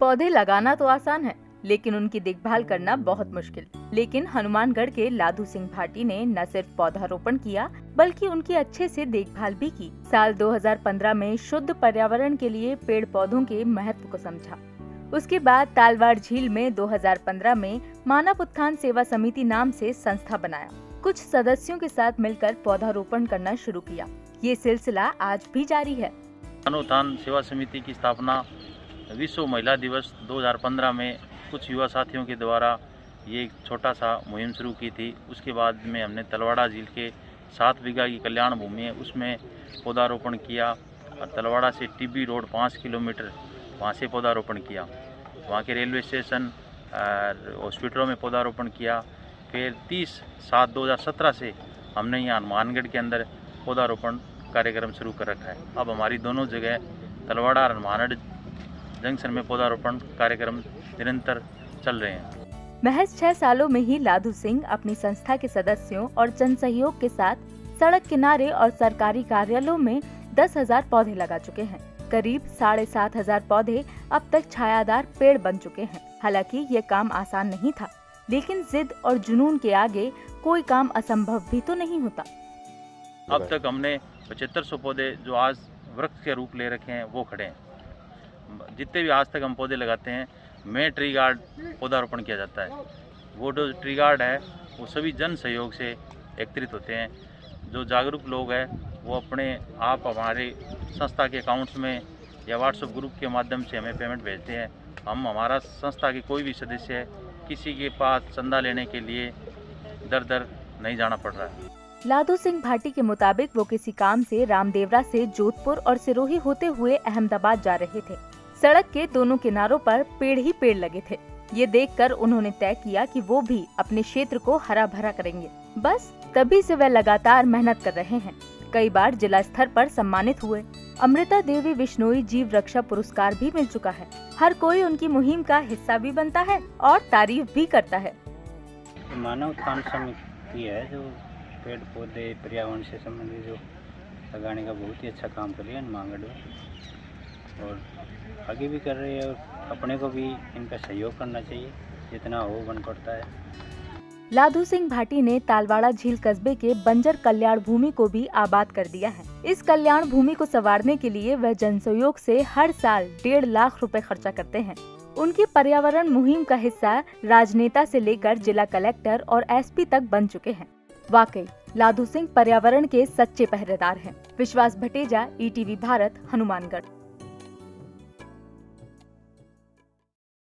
पौधे लगाना तो आसान है, लेकिन उनकी देखभाल करना बहुत मुश्किल। लेकिन हनुमानगढ़ के लाधू सिंह भाटी ने न सिर्फ़ पौधारोपण किया, बल्कि उनकी अच्छे से देखभाल भी की। साल 2015 में शुद्ध पर्यावरण के लिए पेड़ पौधों के महत्व को समझा। उसके बाद तालवाड़ झील में 2015 में मानव उत्थान सेवा समिति नाम से संस्था बनाया। कुछ सदस्यों के साथ मिलकर पौधारोपण करना शुरू किया। ये सिलसिला आज भी जारी है। मानव उत्थान सेवा समिति की स्थापना विश्व महिला दिवस 2015 में कुछ युवा साथियों के द्वारा ये एक छोटा सा मुहिम शुरू की थी। उसके बाद में हमने तलवाड़ा झील के सात बीघा की कल्याण भूमि है, उसमें पौधारोपण किया और तलवाड़ा से टीबी रोड पाँच किलोमीटर वहाँ से पौधारोपण किया। वहाँ के रेलवे स्टेशन हॉस्पिटलों में पौधारोपण किया। फिर तीस सात दो हज़ार सत्रह से हमने यहाँ हनुमानगढ़ के अंदर पौधारोपण कार्यक्रम शुरू कर रखा है। अब हमारी दोनों जगह तलवाड़ा और हनुमानगढ़ जंक्शन में पौधारोपण कार्यक्रम निरंतर चल रहे हैं। महज छह सालों में ही लाधु सिंह अपनी संस्था के सदस्यों और जन सहयोग के साथ सड़क किनारे और सरकारी कार्यालयों में दस हज़ार पौधे लगा चुके हैं। करीब साढ़े सात हज़ार पौधे अब तक छायादार पेड़ बन चुके हैं। हालाँकि ये काम आसान नहीं था लेकिन जिद और जुनून के आगे कोई काम असंभव भी तो नहीं होता। अब तक हमने पचहत्तर सौ पौधे जो आज वृक्ष के रूप ले रखे हैं वो खड़े हैं। जितने भी आज तक हम पौधे लगाते हैं में ट्री गार्ड पौधारोपण किया जाता है। वो जो ट्री गार्ड है, वो सभी जन सहयोग से एकत्रित होते हैं। जो जागरूक लोग हैं, वो अपने आप हमारे संस्था के अकाउंट्स में या व्हाट्सएप ग्रुप के माध्यम से हमें पेमेंट भेजते हैं। हम हमारा संस्था के कोई भी सदस्य किसी के पास चंदा लेने के लिए दर दर नहीं जाना पड़ रहा है। लादू सिंह भाटी के मुताबिक वो किसी काम से रामदेवरा से जोधपुर और सिरोही होते हुए अहमदाबाद जा रहे थे। सड़क के दोनों किनारों पर पेड़ ही पेड़ लगे थे। ये देखकर उन्होंने तय किया कि वो भी अपने क्षेत्र को हरा भरा करेंगे। बस, तभी से वह लगातार मेहनत कर रहे हैं। कई बार जिला स्तर पर सम्मानित हुए। अमृता देवी विश्नोई जीव रक्षा पुरस्कार भी मिल चुका है। हर कोई उनकी मुहिम का हिस्सा भी बनता है और तारीफ़ भी करता है। मानव उत्थान समिति है जो पेड़ पौधे, पर्यावरण से संबंधित जो लगाने का बहुत ही अच्छा काम कर रही है मांगड़ में। और आगे भी कर रहे हैं और अपने को भी इनका सहयोग करना चाहिए, जितना हो बन पड़ता है। लाधू सिंह भाटी ने तालवाड़ा झील कस्बे के बंजर कल्याण भूमि को भी आबाद कर दिया है। इस कल्याण भूमि को संवारने के लिए वह जन सहयोग से हर साल डेढ़ लाख रुपए खर्चा करते हैं। उनकी पर्यावरण मुहिम का हिस्सा राजनेता से लेकर जिला कलेक्टर और एसपी तक बन चुके हैं। वाकई लाधू सिंह पर्यावरण के सच्चे पहरेदार हैं। विश्वास भटेजा, ईटीवी भारत, हनुमानगढ़।